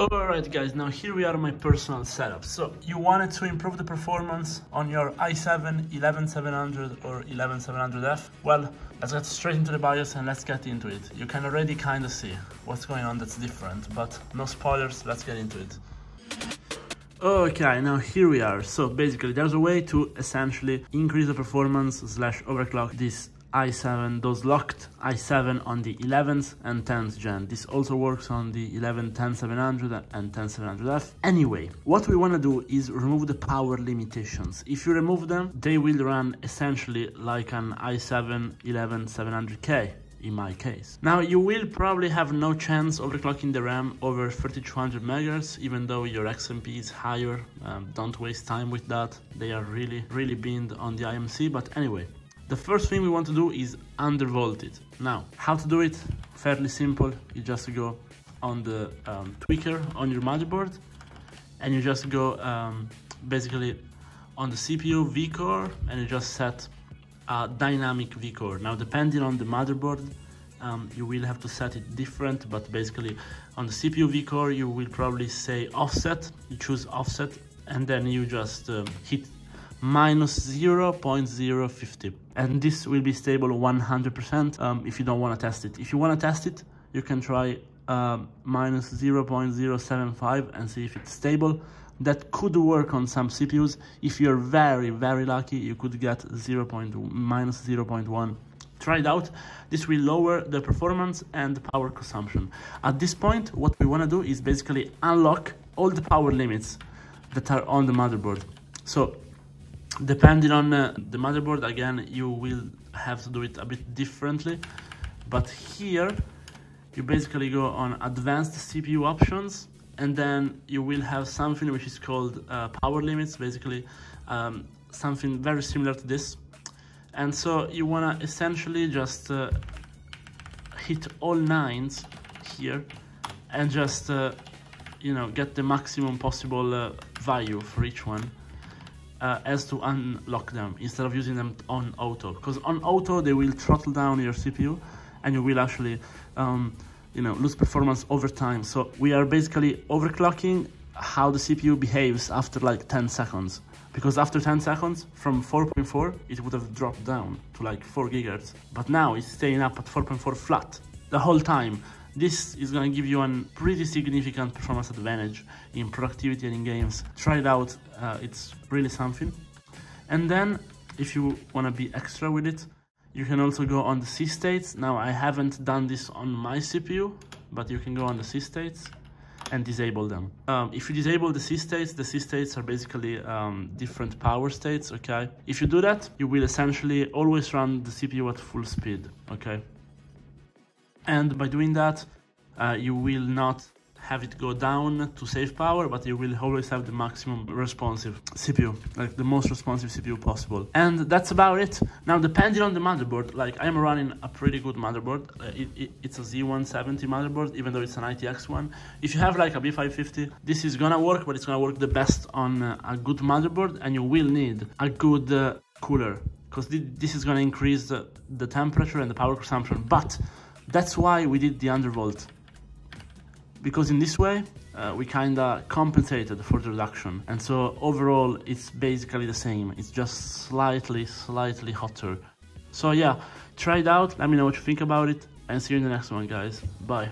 Alright guys, now here we are my personal setup. So you wanted to improve the performance on your i7 11700 or 11700F? Well, let's get straight into the BIOS and let's get into it. You can already kind of see what's going on that's different, but no spoilers, let's get into it. Okay, now here we are. So basically there's a way to essentially increase the performance slash overclock this i7, those locked i7 on the 11th and 10th gen. This also works on the 11 10700 and 10700F. Anyway, what we want to do is remove the power limitations. If you remove them, they will run essentially like an i7 11700K in my case. Now you will probably have no chance overclocking the RAM over 3200 MHz even though your XMP is higher. Um, don't waste time with that. They are really, really binned on the IMC. But anyway, the first thing we want to do is undervolt it. Now, how to do it? Fairly simple. You just go on the um, tweaker on your motherboard and you just go um, basically on the CPU vCore and you just set a dynamic vCore. Now depending on the motherboard um, you will have to set it different but basically on the CPU vCore you will probably say offset, you choose offset and then you just um, hit minus 0.050 and this will be stable 100% um, if you don't want to test it. If you want to test it you can try uh, minus 0.075 and see if it's stable. That could work on some CPUs if you're very very lucky you could get 0. minus 0.1 try it out. This will lower the performance and the power consumption. At this point what we want to do is basically unlock all the power limits that are on the motherboard. So depending on uh, the motherboard again you will have to do it a bit differently. But here you basically go on advanced CPU options and then you will have something which is called uh, power limits basically um, something very similar to this. And so you want to essentially just uh, hit all nines here and just uh, you know get the maximum possible uh, value for each one uh, as to unlock them instead of using them on auto. Because on auto they will throttle down your CPU and you will actually um, you know lose performance over time. So we are basically overclocking how the CPU behaves after like 10 seconds. Because after 10 seconds from 4.4 it would have dropped down to like 4 gigahertz. But now it's staying up at 4.4 flat the whole time this is going to give you a pretty significant performance advantage in productivity and in games. Try it out, uh, it's really something. And then, if you want to be extra with it, you can also go on the C states. Now, I haven't done this on my CPU, but you can go on the C states and disable them. Um, if you disable the C states, the C states are basically um, different power states, okay? If you do that, you will essentially always run the CPU at full speed, okay? And by doing that uh, you will not have it go down to save power, but you will always have the maximum responsive CPU, like the most responsive CPU possible. And that's about it. Now, depending on the motherboard, like I'm running a pretty good motherboard. Uh, it, it, it's a Z170 motherboard, even though it's an ITX one. If you have like a B550, this is gonna work, but it's gonna work the best on uh, a good motherboard, and you will need a good uh, cooler, because th this is gonna increase the, the temperature and the power consumption. But that's why we did the undervolt. Because in this way, uh, we kinda compensated for the reduction. And so overall, it's basically the same. It's just slightly, slightly hotter. So yeah, try it out, let me know what you think about it, and see you in the next one, guys. Bye.